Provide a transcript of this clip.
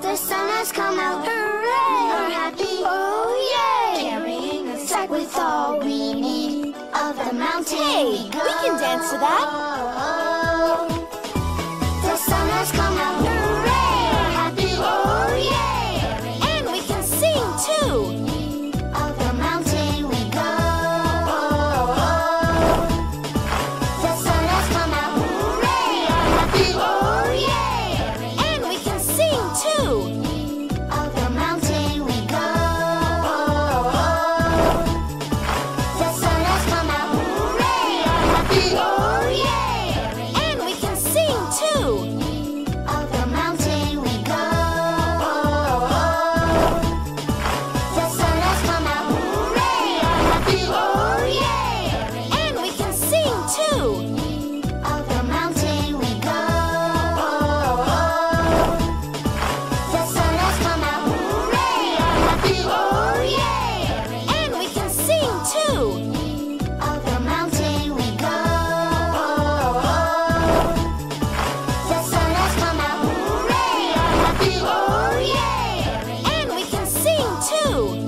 The sun has come out, hooray! We're happy, oh yay! Carrying a sack with all we need Up the mountain hey, we, we can dance to that! The sun has come out, hooray! Happy, oh yay! And we can sing too! too!